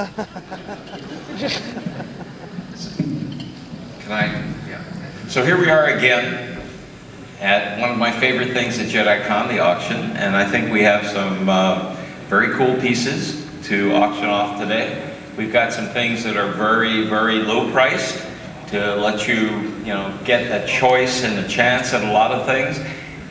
Can I? Yeah. So here we are again at one of my favorite things at JediCon, the auction, and I think we have some uh, very cool pieces to auction off today. We've got some things that are very, very low priced to let you, you know, get a choice and a chance at a lot of things.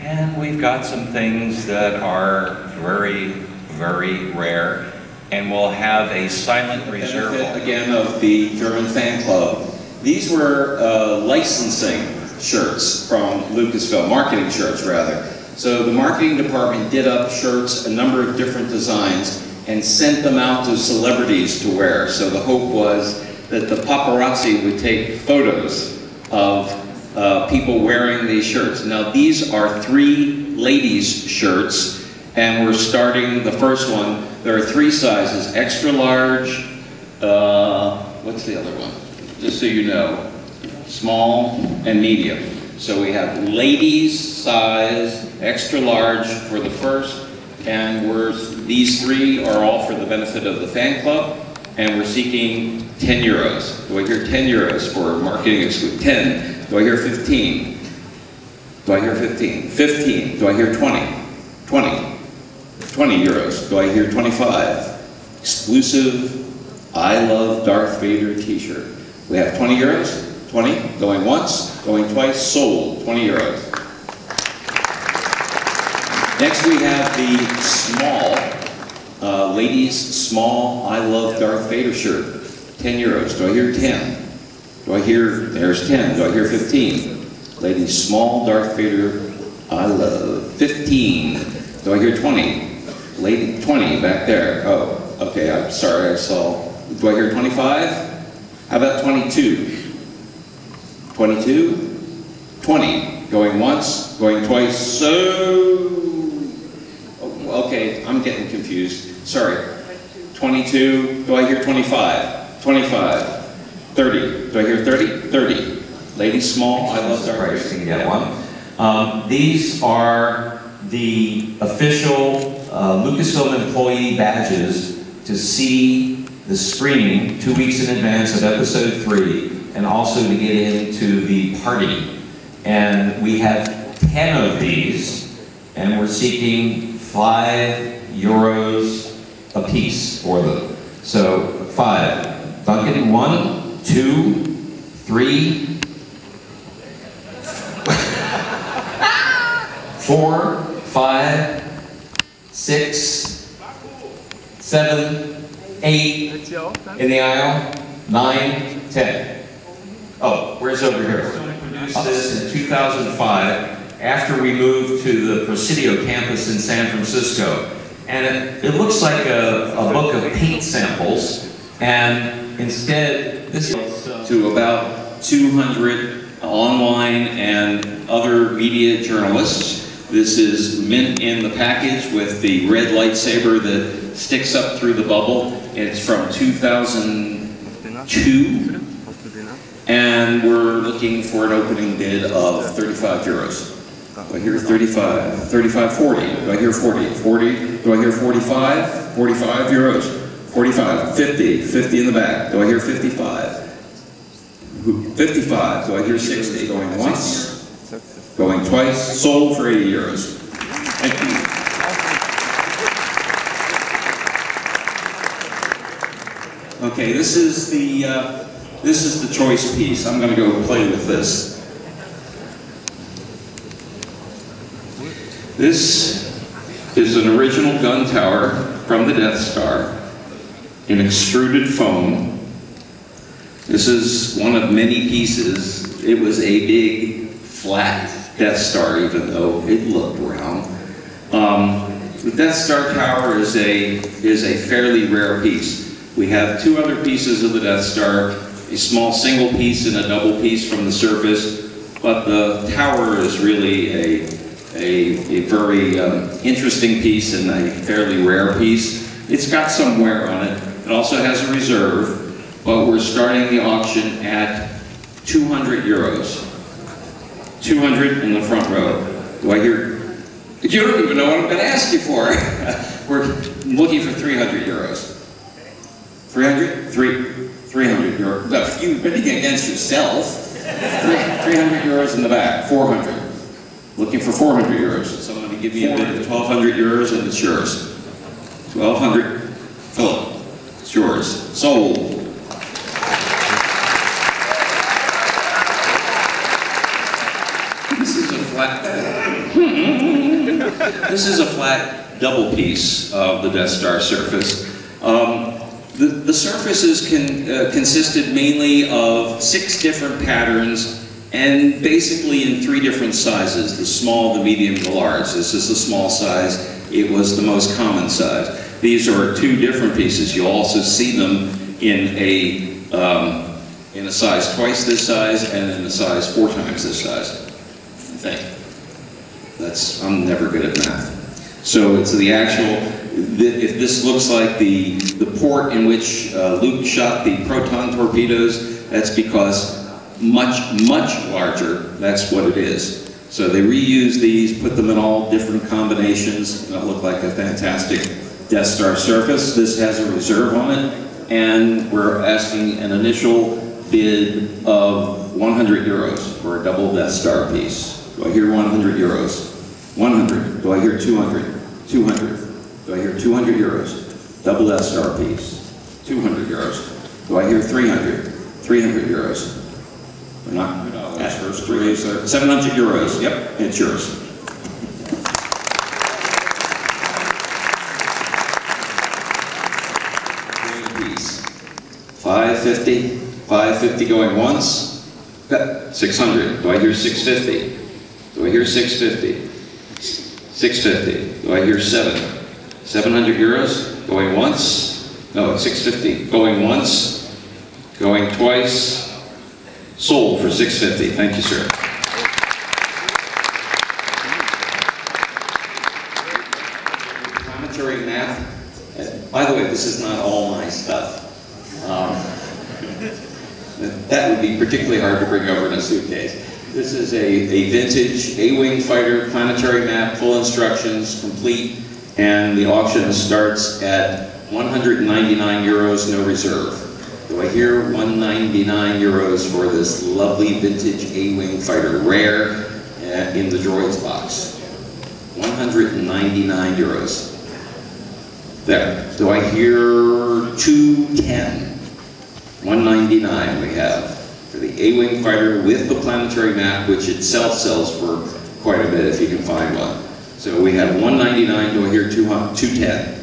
And we've got some things that are very, very rare and we'll have a silent reserve. Again of the German fan club. These were uh, licensing shirts from Lucasfilm, marketing shirts rather. So the marketing department did up shirts, a number of different designs, and sent them out to celebrities to wear. So the hope was that the paparazzi would take photos of uh, people wearing these shirts. Now these are three ladies shirts, and we're starting the first one. There are three sizes, extra large, uh, what's the other one? Just so you know, small and medium. So we have ladies size, extra large for the first, and we're, these three are all for the benefit of the fan club, and we're seeking 10 euros. Do I hear 10 euros for marketing exclude? 10. Do I hear 15? Do I hear 15? 15. Do I hear 20? 20. 20 euros. Do I hear 25? Exclusive I Love Darth Vader t-shirt. We have 20 euros. 20. Going once. Going twice. Sold. 20 euros. Next we have the small, uh, ladies small I Love Darth Vader shirt. 10 euros. Do I hear 10? Do I hear, there's 10. Do I hear 15? Ladies small Darth Vader I Love. 15. Do I hear 20? Lady 20 back there. Oh, okay, I'm sorry, I saw. Do I hear 25? How about 22? 22? 20. Going once, going twice, so... Oh, Okay, I'm getting confused. Sorry. 22, do I hear 25? 25. 30, do I hear 30? 30. Lady small, I love dark. pricing to get one. Um, these are the official uh, Lucasfilm employee badges to see the screening two weeks in advance of episode three and also to get into the party. And we have 10 of these and we're seeking five euros a piece for them. So five. Duncan, one, two, three, four, five, six, seven, eight in the aisle, nine, ten. Oh, where's over here? Produced this in 2005 after we moved to the Presidio campus in San Francisco. And it, it looks like a, a book of paint samples, and instead, this to about 200 online and other media journalists. This is mint in the package with the red lightsaber that sticks up through the bubble. It's from 2002, and we're looking for an opening bid of 35 euros. Do I hear 35? 35, 40. Do I hear 40? 40? Do I hear 45? 45 euros. 45, 50, 50 in the back. Do I hear 55? 55, do I hear 60? Going once, going twice, sold for 80 euros. Thank you. Okay, this is the, uh, this is the choice piece. I'm gonna go play with this. This is an original gun tower from the Death Star in extruded foam. This is one of many pieces. It was a big, flat Death Star, even though it looked round. Um, the Death Star tower is a, is a fairly rare piece. We have two other pieces of the Death Star, a small single piece and a double piece from the surface, but the tower is really a, a, a very um, interesting piece and a fairly rare piece. It's got some wear on it. It also has a reserve, but we're starting the auction at 200 euros. 200 in the front row. Do I hear? You don't even know what I'm going to ask you for. we're looking for 300 euros. 300? Three, 300 euros. Look, You're bidding against yourself. 300 euros in the back, 400. Looking for 400 euros. Someone to give me a bid of 1,200 euros and it's yours. 1,200. Philip, it's yours. Sold. This is a flat. This is a flat double piece of the Death Star surface. Um, the, the surfaces can, uh, consisted mainly of six different patterns and basically in three different sizes, the small, the medium, the large. This is the small size. It was the most common size. These are two different pieces. You'll also see them in a, um, in a size twice this size and in a size four times this size. I think. That's, I'm never good at math. So it's the actual, if this looks like the, the port in which uh, Luke shot the proton torpedoes, that's because much, much larger, that's what it is. So they reuse these, put them in all different combinations, that look like a fantastic Death Star surface. This has a reserve on it, and we're asking an initial bid of 100 euros for a double Death Star piece. Do I hear 100 euros? 100. Do I hear 200? 200. Do I hear 200 euros? Double piece. 200 euros. Do I hear 300? 300 euros. We're not, that's first three, so 700 euros. Yep, it's yours. Piece. 550, 550 going once, Got 600, do I hear 650? Do I hear 650? 650, do I hear 7? 700 euros, going once? No, it's 650, going once, going twice, sold for 650, thank you, sir. Planetary map, Uh, by the way, this is not all my stuff. Um, that would be particularly hard to bring over in a suitcase. This is a, a vintage A-Wing fighter planetary map, full instructions, complete, and the auction starts at 199 euros, no reserve. Do I hear 199 euros for this lovely vintage A-Wing fighter, rare uh, in the droids box? 199 euros. There. Do I hear 210? 199 we have the A-Wing fighter with the planetary map, which itself sells for quite a bit if you can find one. So we have 199, do I hear 200 210?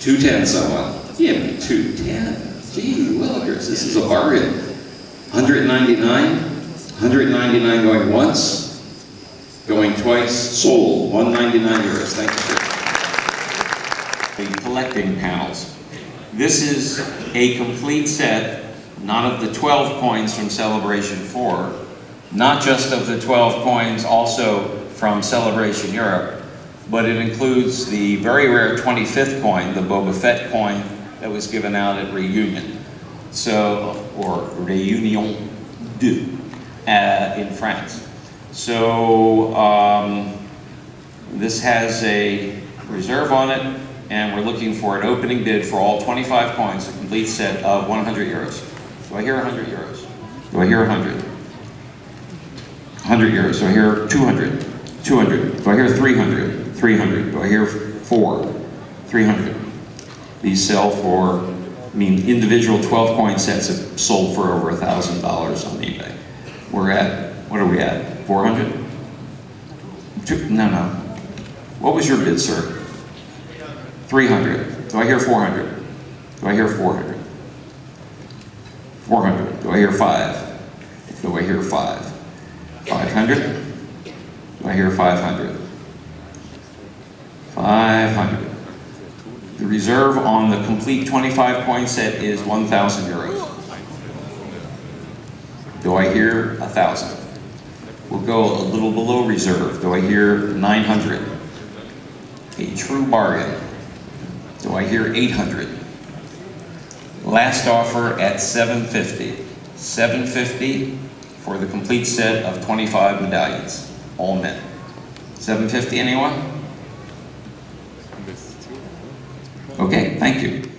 210 someone. Me 210. Gee, Willikers, this is a bargain. 199, 199 going once, going twice, sold, 199 euros. Thank you, sir. the collecting panels. This is a complete set, not of the 12 coins from Celebration 4, not just of the 12 coins also from Celebration Europe, but it includes the very rare 25th coin, the Boba Fett coin that was given out at Reunion. So, or Réunion 2 uh, in France. So, um, this has a reserve on it, and we're looking for an opening bid for all 25 coins, a complete set of 100 euros. Do I hear 100 euros? Do I hear 100? 100 euros. Do I hear 200? 200. Do I hear 300? 300. Do I hear 4? 300. These sell for, I mean, individual 12 coin sets have sold for over $1,000 on eBay. We're at, what are we at? 400? Two- No, no. What was your bid, sir? 300. Do I hear 400? Do I hear 400? 400. Do I hear 5? Do I hear 5? 500? Do I hear 500? 500. The reserve on the complete 25 coin set is 1,000 euros. Do I hear 1,000? We'll go a little below reserve. Do I hear 900? A true bargain. Do I hear 800? Last offer at 750. 750 for the complete set of 25 medallions, all men. 750 anyone? Okay, thank you.